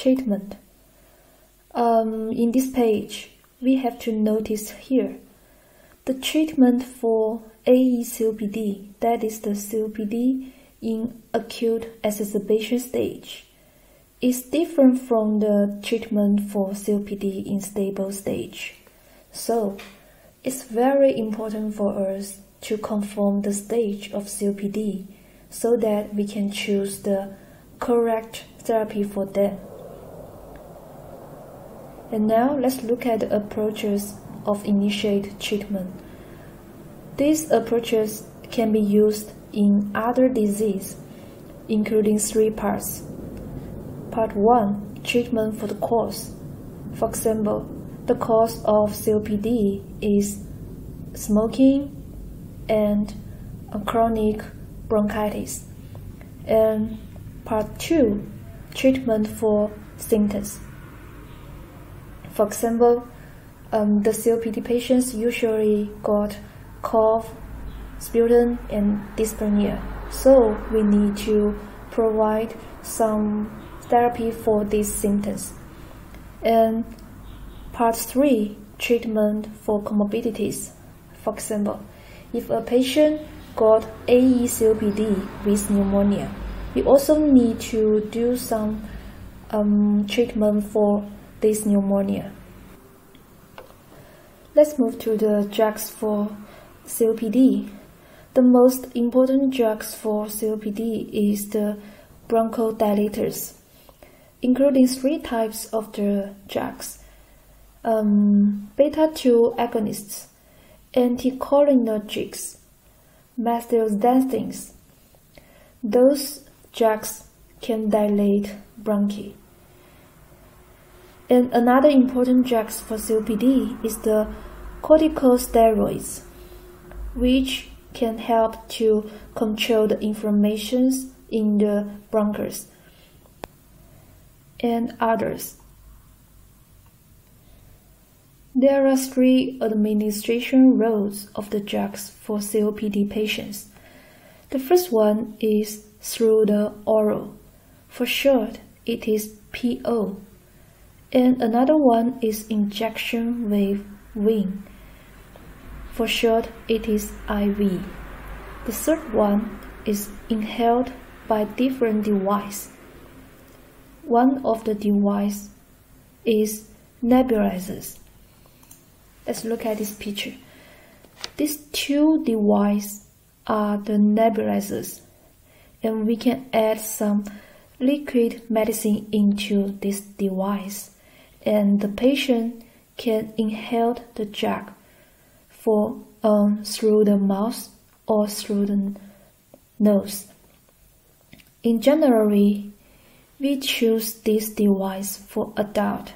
treatment. Um, in this page, we have to notice here the treatment for AECOPD, that is the COPD in acute exacerbation stage, is different from the treatment for COPD in stable stage. So, it's very important for us to confirm the stage of COPD so that we can choose the correct therapy for them. And now let's look at the approaches of initiate treatment. These approaches can be used in other disease, including three parts. Part 1 Treatment for the cause. For example, the cause of COPD is smoking and chronic bronchitis. And part 2 Treatment for symptoms. For example, um, the COPD patients usually got cough, sputum, and dyspnea. So we need to provide some therapy for these symptoms. And part 3 treatment for comorbidities. For example, if a patient got AE COPD with pneumonia, we also need to do some um, treatment for this pneumonia. Let's move to the drugs for COPD. The most important drugs for COPD is the bronchodilators, including three types of the drugs. Um, beta-2 agonists, anticholinergics, methylxanthines. Those drugs can dilate bronchi. And another important drug for COPD is the corticosteroids, which can help to control the inflammations in the bronchus and others. There are three administration routes of the drugs for COPD patients. The first one is through the oral. For short, it is PO and another one is injection with wing. For short, it is IV. The third one is inhaled by different device. One of the device is nebulizers. Let's look at this picture. These two devices are the nebulizers, and we can add some liquid medicine into this device and the patient can inhale the drug for um, through the mouth or through the nose. In general, we choose this device for adult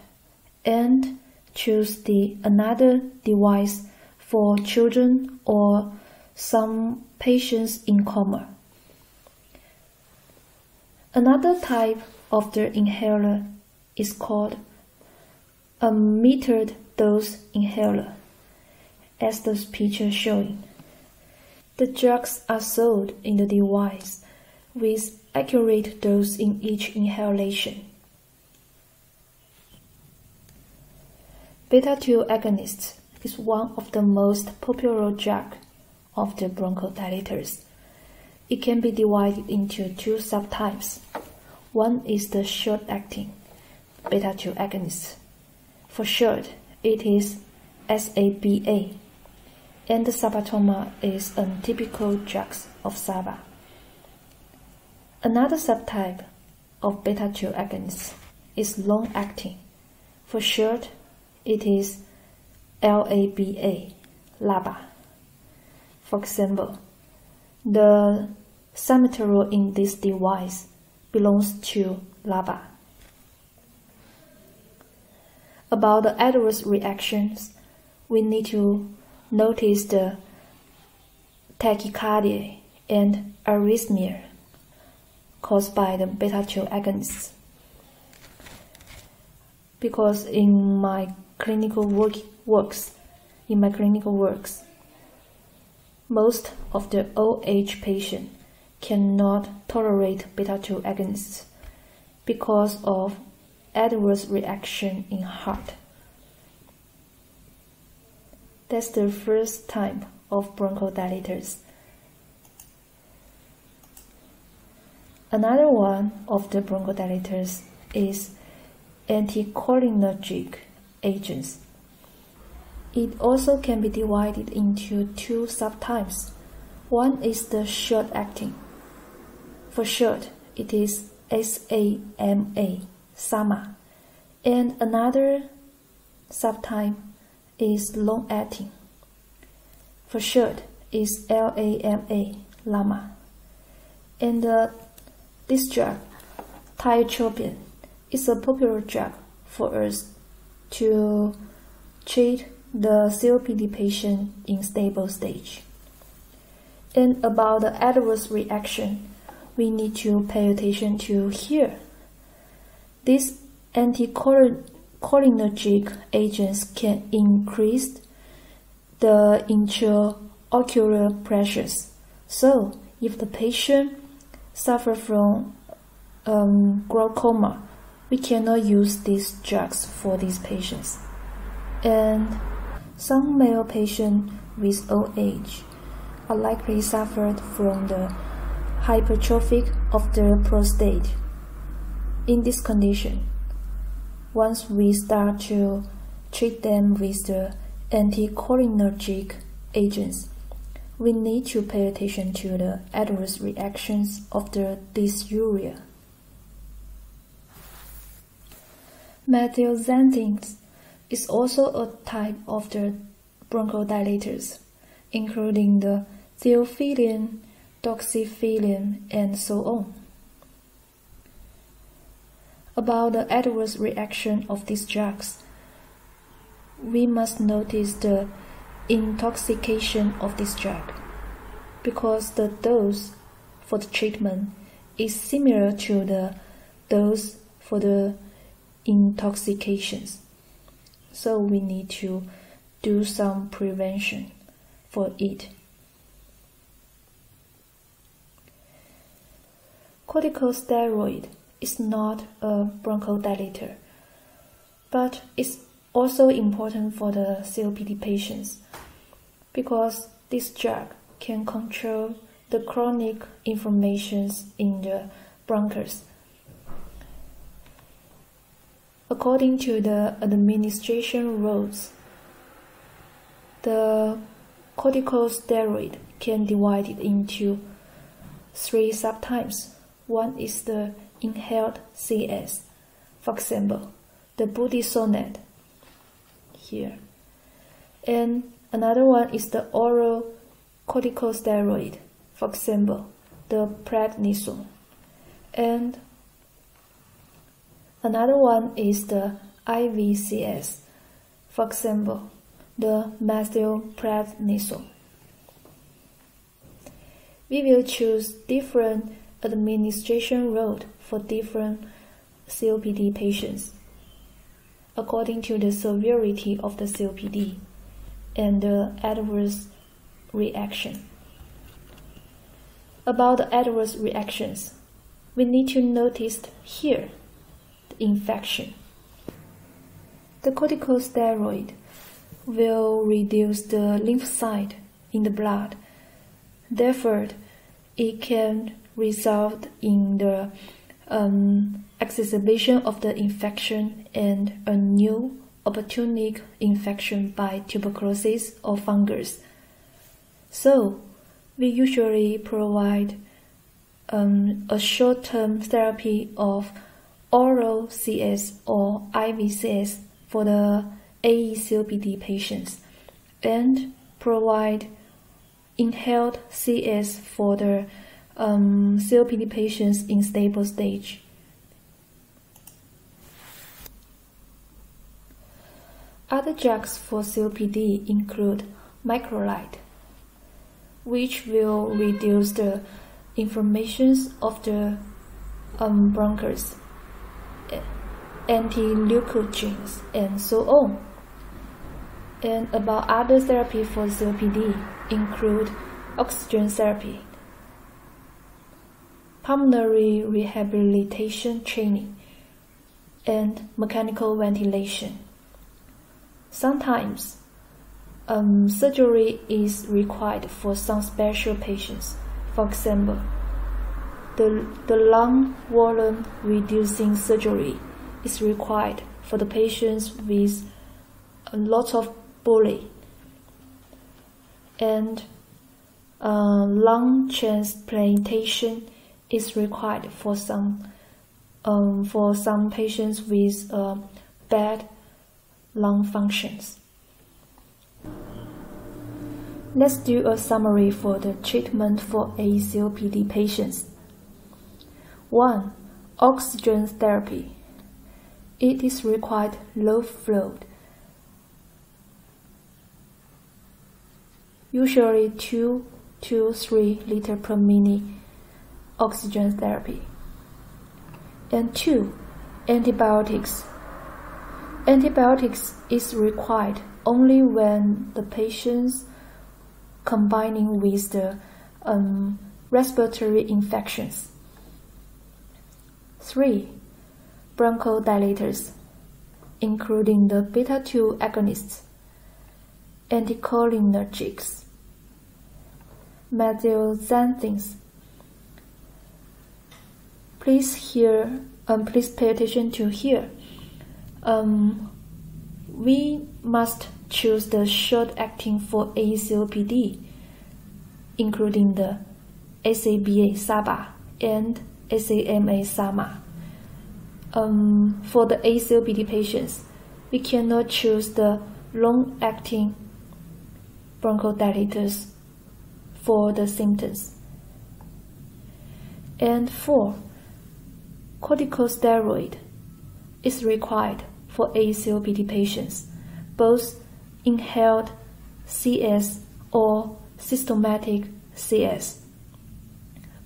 and choose the another device for children or some patients in coma. Another type of the inhaler is called a metered dose inhaler, as the picture showing. The drugs are sold in the device with accurate dose in each inhalation. Beta-2 agonist is one of the most popular drugs of the bronchodilators. It can be divided into two subtypes. One is the short-acting beta-2 agonist for short, it is SABA, and the salbutamol is a typical drug of SABA. Another subtype of beta-2 agonists is long-acting. For short, it is LABA, LABA. For example, the salmeterol in this device belongs to LABA. About the adverse reactions, we need to notice the tachycardia and arrhythmia caused by the beta-2 agonists. Because in my clinical work, works, in my clinical works, most of the age patient cannot tolerate beta-2 agonists because of adverse reaction in heart. That's the first type of bronchodilators. Another one of the bronchodilators is anticholinergic agents. It also can be divided into two subtypes. One is the short-acting. For short, it is SAMA, SAMA, and another subtype is long-acting. For short, is LAMA, LAMA. And uh, this drug, tiotropium, is a popular drug for us to treat the COPD patient in stable stage. And about the adverse reaction, we need to pay attention to here. These anticholinergic agents can increase the intraocular pressures. So, if the patient suffer from um, glaucoma, we cannot use these drugs for these patients. And some male patients with old age are likely suffered from the hypertrophic of the prostate. In this condition, once we start to treat them with the anticholinergic agents, we need to pay attention to the adverse reactions of the dysuria. Methylxanthine is also a type of the bronchodilators, including the theophylline, doxofylline, and so on. About the adverse reaction of these drugs, we must notice the intoxication of this drug because the dose for the treatment is similar to the dose for the intoxications. So we need to do some prevention for it. Corticosteroid is not a bronchodilator, but it's also important for the COPD patients because this drug can control the chronic inflammations in the bronchus. According to the administration rules, the corticosteroid can divide it into three subtypes. One is the inhaled CS, for example, the budesonide here. And another one is the oral corticosteroid, for example, the prednisone. And another one is the IVCS, for example, the methylprednisolone. We will choose different administration route for different COPD patients according to the severity of the COPD and the adverse reaction. About the adverse reactions, we need to notice here the infection. The corticosteroid will reduce the lymphocyte in the blood. Therefore, it can result in the um, exacerbation of the infection and a new opportunic infection by tuberculosis or fungus. So, we usually provide um, a short-term therapy of oral CS or IVCS for the AECOPD patients and provide inhaled CS for the um, COPD patients in stable stage. Other drugs for COPD include macrolide, which will reduce the inflammations of the um, bronchus, anti-leukotrienes, and so on. And about other therapy for COPD include oxygen therapy, pulmonary rehabilitation training, and mechanical ventilation. Sometimes um, surgery is required for some special patients. For example, the, the lung volume reducing surgery is required for the patients with a lot of bullae and uh, lung transplantation is required for some um, for some patients with uh, bad lung functions. Let's do a summary for the treatment for ACOPD patients. 1. Oxygen therapy. It is required low flow, usually 2 to 3 liter per minute oxygen therapy. And 2. Antibiotics. Antibiotics is required only when the patients combining with the um, respiratory infections. 3. Bronchodilators, including the beta 2 agonists, anticholinergics, methylxanthines. Please hear, um, please pay attention to here. Um, we must choose the short acting for ACOPD, including the SABA SABA and SAMA SAMA. Um, for the ACOPD patients, we cannot choose the long-acting bronchodilators for the symptoms. And four, corticosteroid is required for ACOPD patients, both inhaled CS or systematic CS.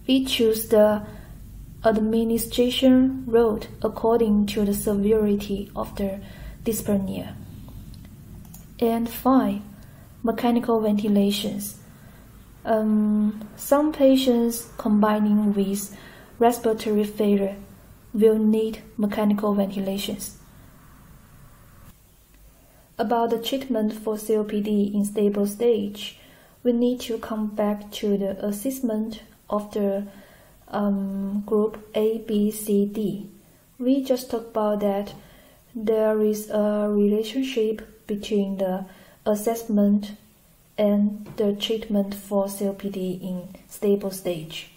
We choose the administration route according to the severity of the dyspnea. And five, mechanical ventilations. Um, some patients combining with respiratory failure will need mechanical ventilations. About the treatment for COPD in stable stage, we need to come back to the assessment of the um, group A, B, C, D. We just talked about that there is a relationship between the assessment and the treatment for COPD in stable stage.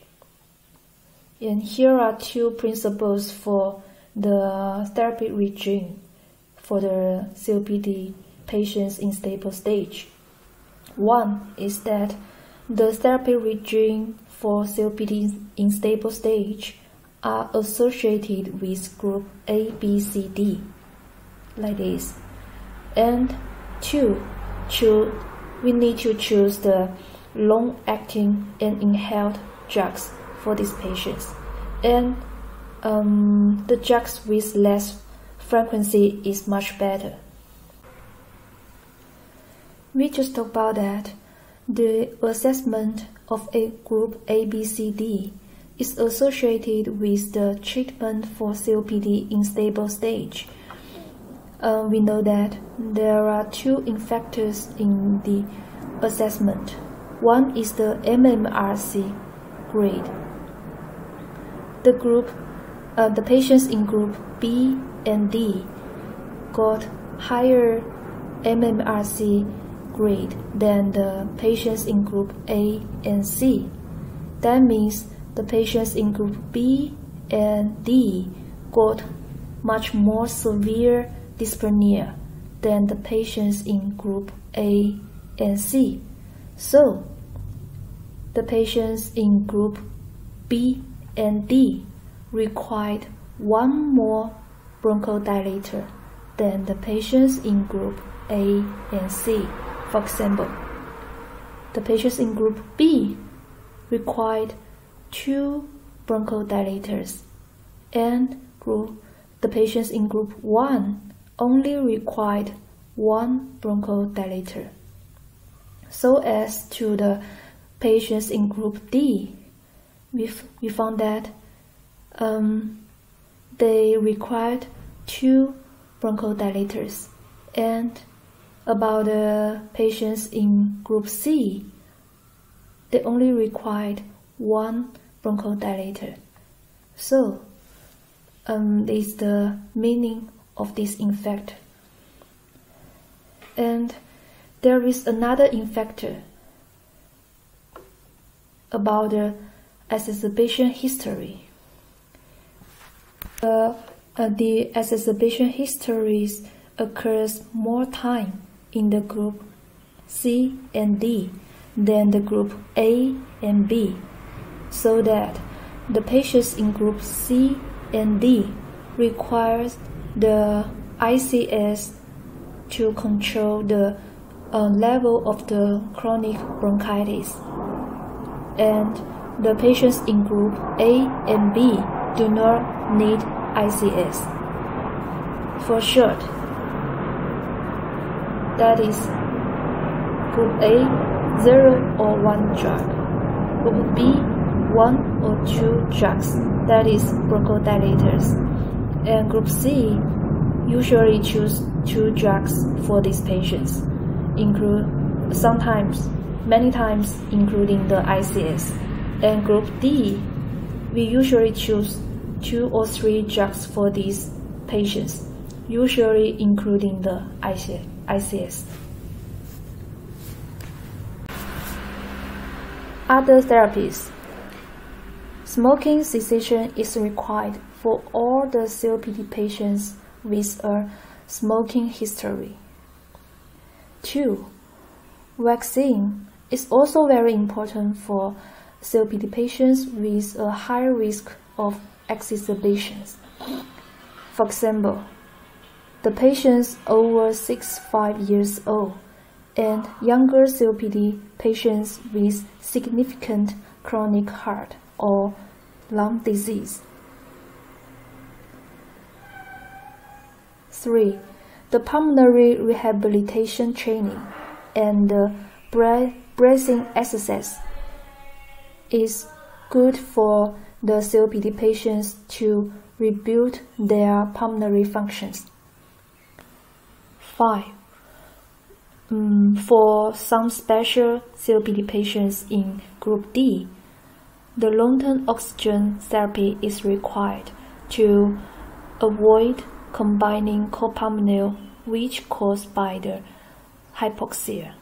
And here are two principles for the therapy regime for the COPD patients in stable stage. One is that the therapy regime for COPD in stable stage are associated with group A, B, C, D, like this. And two, choose, we need to choose the long-acting and inhaled drugs for these patients. And um, the drugs with less frequency is much better. We just talked about that. The assessment of a group ABCD is associated with the treatment for COPD in stable stage. Uh, we know that there are two factors in the assessment. One is the MMRC grade. The group, uh, the patients in group B and D got higher MMRC grade than the patients in group A and C. That means the patients in group B and D got much more severe dyspnea than the patients in group A and C. So, the patients in group B and D required one more bronchodilator than the patients in group A and C. For example, the patients in group B required two bronchodilators and group, the patients in group 1 only required one bronchodilator. So as to the patients in group D, we, we found that um, they required two bronchodilators and about the patients in group C, they only required one bronchodilator. So, um, is the meaning of this infector. And there is another infector about the exacerbation history. Uh, uh, the exacerbation histories occurs more time in the group C and D than the group A and B, so that the patients in group C and D requires the ICS to control the uh, level of the chronic bronchitis. And the patients in group A and B do not need ICS. For short, that is group A 0 or 1 drug, group B 1 or 2 drugs, that is bronchodilators, and group C usually choose 2 drugs for these patients, include sometimes, many times including the ICS, and group D we usually choose 2 or 3 drugs for these patients, usually including the ICS. Other therapies. Smoking cessation is required for all the COPD patients with a smoking history. 2. Vaccine is also very important for COPD patients with a high risk of exacerbations. For example, the patients over 65 years old and younger COPD patients with significant chronic heart or lung disease. 3. The pulmonary rehabilitation training and the breathing exercise is good for the COPD patients to rebuild their pulmonary functions. 5. Um, for some special COPD patients in Group D, the long-term oxygen therapy is required to avoid combining cor pulmonale which caused by the hypoxia.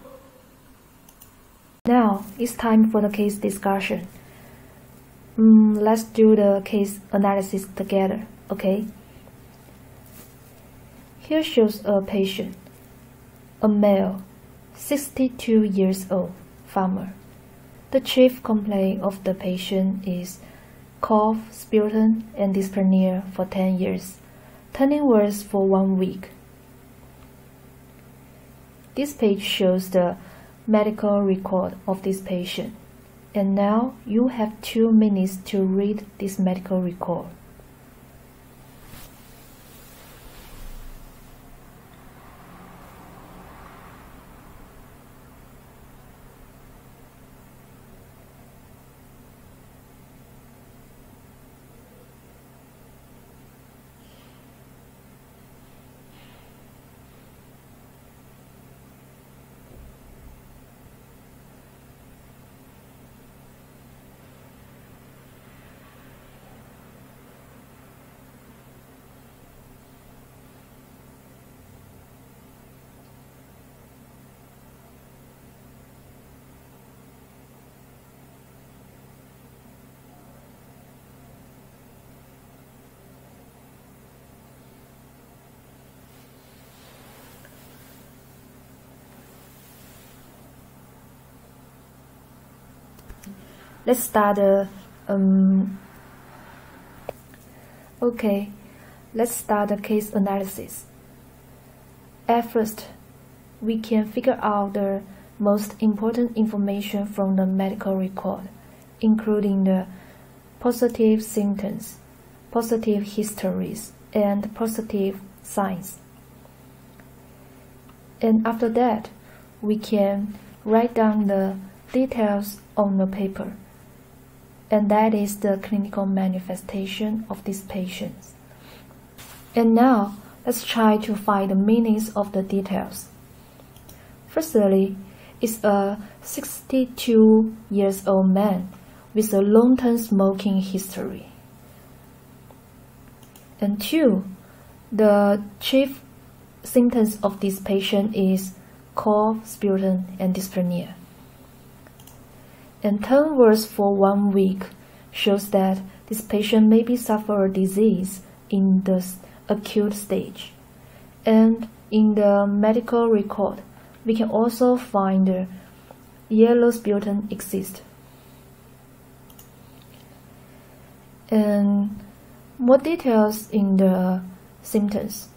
Now it's time for the case discussion. Mm, let's do the case analysis together, okay? Here shows a patient, a male, 62 years old, farmer. The chief complaint of the patient is cough, sputum, and dyspnea for 10 years, turning worse for one week. This page shows the medical record of this patient. And now you have two minutes to read this medical record. Let's start the um, okay. Let's start the case analysis. At first we can figure out the most important information from the medical record including the positive symptoms positive histories and positive signs. And after that we can write down the details on the paper and that is the clinical manifestation of these patients. And now, let's try to find the meanings of the details. Firstly, it's a 62 years old man with a long-term smoking history. And two, the chief symptoms of this patient is cough, sputum, and dyspnea. And 10 words for one week shows that this patient may be suffer a disease in the acute stage. And in the medical record, we can also find the yellow sputum exist. And more details in the symptoms.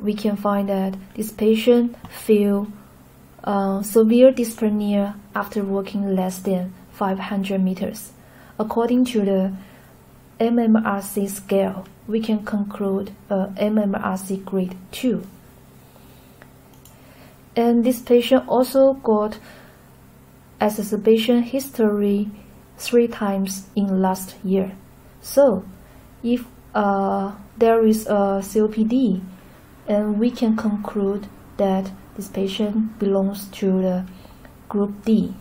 We can find that this patient feel uh, severe dyspnea after walking less than 500 meters. According to the MMRC scale, we can conclude a MMRC grade 2. And this patient also got exacerbation history three times in last year. So, if uh, there is a COPD, and we can conclude that this patient belongs to the group D.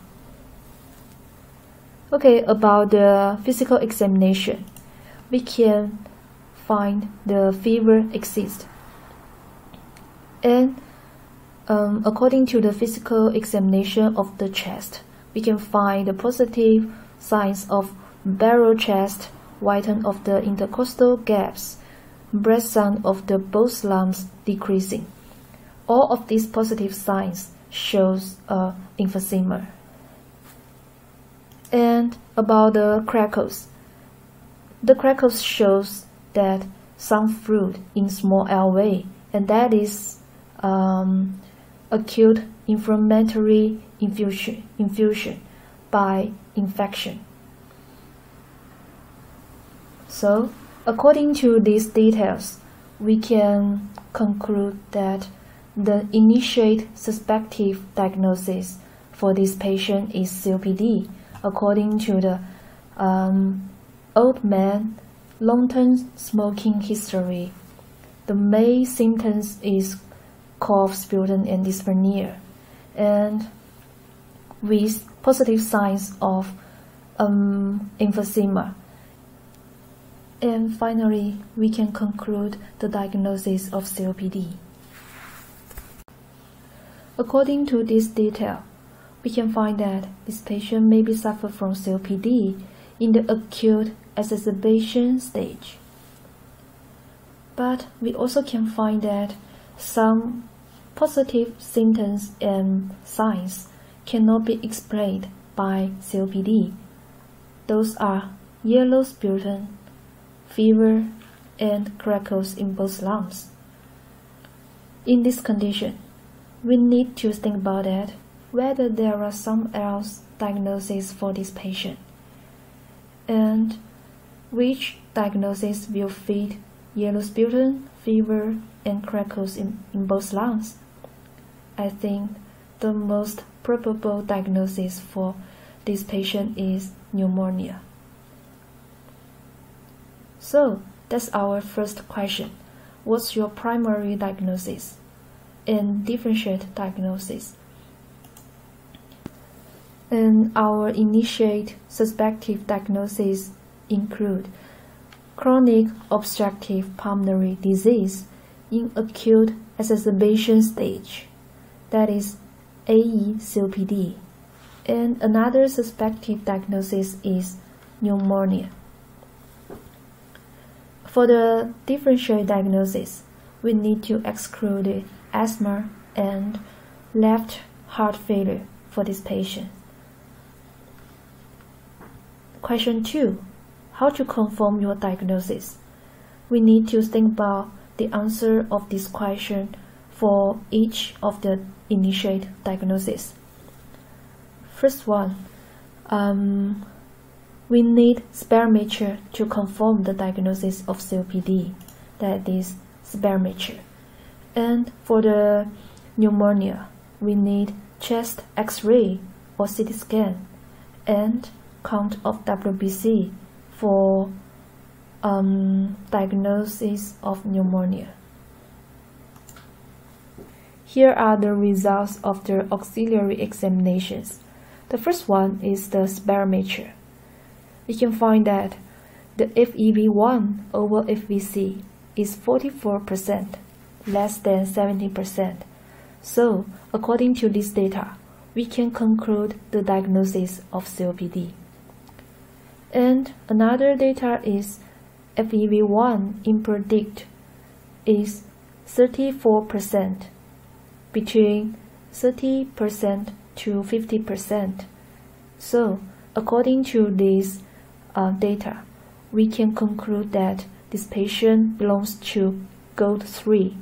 Okay, about the physical examination, we can find the fever exists. And um, according to the physical examination of the chest, we can find the positive signs of barrel chest, widen of the intercostal gaps, breath sound of the both lungs decreasing. All of these positive signs shows a emphysema. And about the crackles, the crackles shows that some fluid in small airway, and that is um, acute inflammatory infusion, infusion by infection. So, according to these details, we can conclude that the initiate suspective diagnosis for this patient is COPD, according to the um, old man long-term smoking history. The main symptoms is cough, sputum, and dyspnea, and with positive signs of um, emphysema. And finally, we can conclude the diagnosis of COPD. According to this detail, we can find that this patient may be suffer from COPD in the acute exacerbation stage. But we also can find that some positive symptoms and signs cannot be explained by COPD. Those are yellow sputum, fever, and crackles in both lungs. In this condition, we need to think about it, whether there are some else diagnosis for this patient, and which diagnosis will fit yellow sputum, fever, and crackles in, in both lungs. I think the most probable diagnosis for this patient is pneumonia. So, that's our first question. What's your primary diagnosis? And differentiate diagnosis. And our initiate suspective diagnosis include chronic obstructive pulmonary disease in acute exacerbation stage, that is AE-COPD, and another suspected diagnosis is pneumonia. For the differential diagnosis, we need to exclude asthma and left heart failure for this patient. Question 2. How to confirm your diagnosis? We need to think about the answer of this question for each of the initiate diagnosis. First one, um, we need spirometry to confirm the diagnosis of COPD, that is spirometry. And for the pneumonia, we need chest X-ray or CT scan and count of WBC for um, diagnosis of pneumonia. Here are the results of the auxiliary examinations. The first one is the spirometry. We can find that the FEV1 over FVC is 44%, less than 70%. So, according to this data, we can conclude the diagnosis of COPD. And another data is FEV1 in PREDICT is 34%, between 30% to 50%. So, according to this uh, data, we can conclude that this patient belongs to GOLD 3.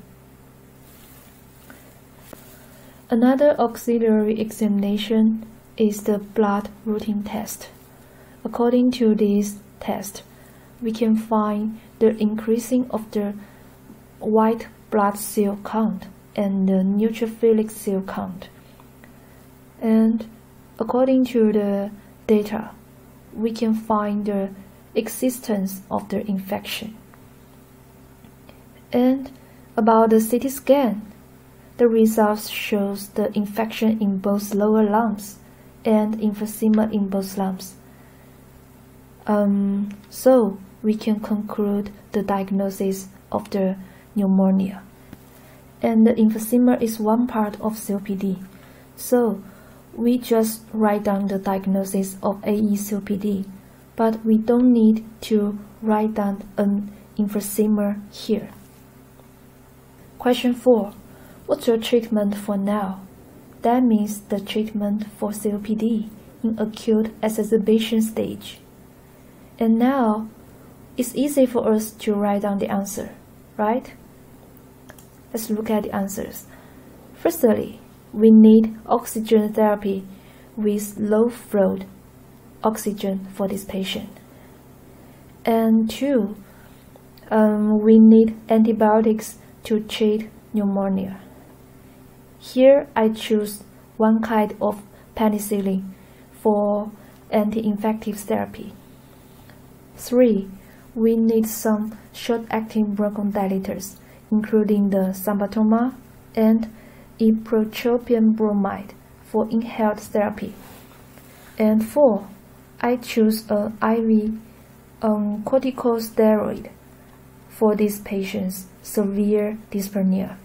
Another auxiliary examination is the blood routine test. According to this test, we can find the increasing of the white blood cell count and the neutrophilic cell count. And according to the data, we can find the existence of the infection. And about the CT scan, the results shows the infection in both lower lungs and emphysema in both lungs. Um, so we can conclude the diagnosis of the pneumonia. And the emphysema is one part of COPD. So we just write down the diagnosis of AE COPD but we don't need to write down an emphysema here. Question 4. What's your treatment for now? That means the treatment for COPD in acute exacerbation stage. And now, it's easy for us to write down the answer, right? Let's look at the answers. Firstly, we need oxygen therapy with low flow oxygen for this patient. And two, um, we need antibiotics to treat pneumonia. Here I choose one kind of penicillin for anti-infective therapy. 3. We need some short-acting bronchodilators, including the salbutamol and ipratropium bromide for inhaled therapy. And 4. I choose an IV corticosteroid for these patients' severe dyspnea.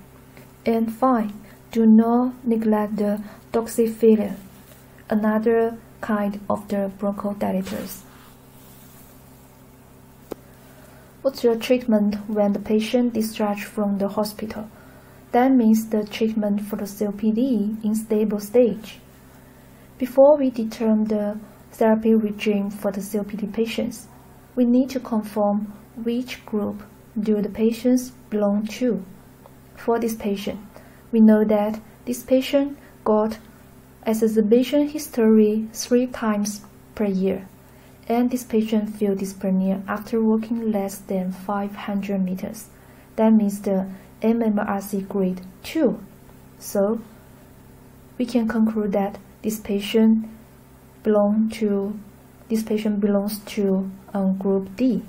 And five, do not neglect the doxofylline, another kind of the bronchodilators. What's your treatment when the patient discharged from the hospital? That means the treatment for the COPD in stable stage. Before we determine the therapy regime for the COPD patients, we need to confirm which group do the patients belong to. For this patient, we know that this patient got exacerbation history three times per year, and this patient feel dyspnea after walking less than 500 meters. That means the MMRC grade 2. So, we can conclude that this patient belong to this patient belongs to um, group D.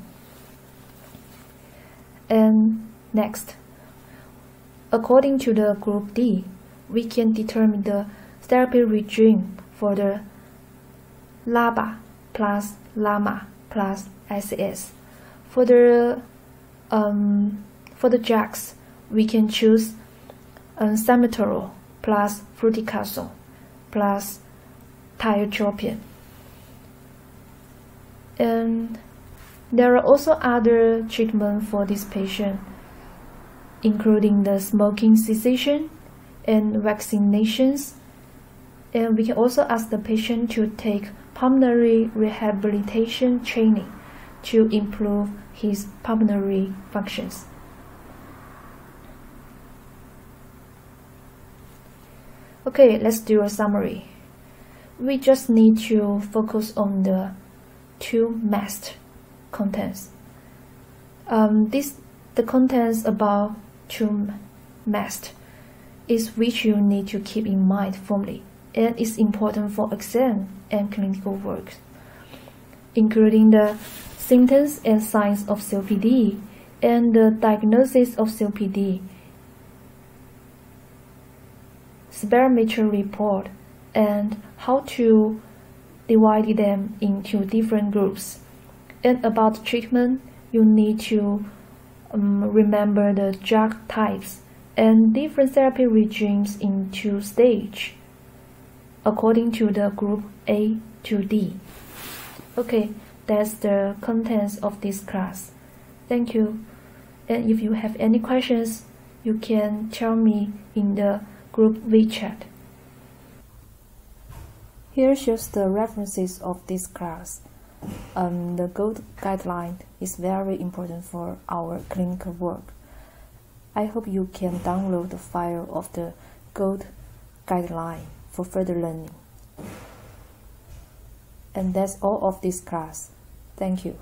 And next, according to the group D, we can determine the therapy regime for the LABA plus LAMA plus ICS. For the um, for the JAKs, we can choose um, plus fluticasone plus tiotropium. And there are also other treatments for this patient, including the smoking cessation and vaccinations. And we can also ask the patient to take pulmonary rehabilitation training to improve his pulmonary functions. Okay, let's do a summary we just need to focus on the two mast contents. Um, this the contents about two mast is which you need to keep in mind firmly and is important for exam and clinical work, including the symptoms and signs of COPD, and the diagnosis of COPD, spirometry report, and how to divide them into different groups. And about treatment, you need to um, remember the drug types and different therapy regimes in two stages according to the group A to D. Okay, that's the contents of this class. Thank you. And if you have any questions, you can tell me in the group WeChat. Here shows the references of this class. Um, the GOLD guideline is very important for our clinical work. I hope you can download the file of the GOLD guideline for further learning. And that's all of this class. Thank you.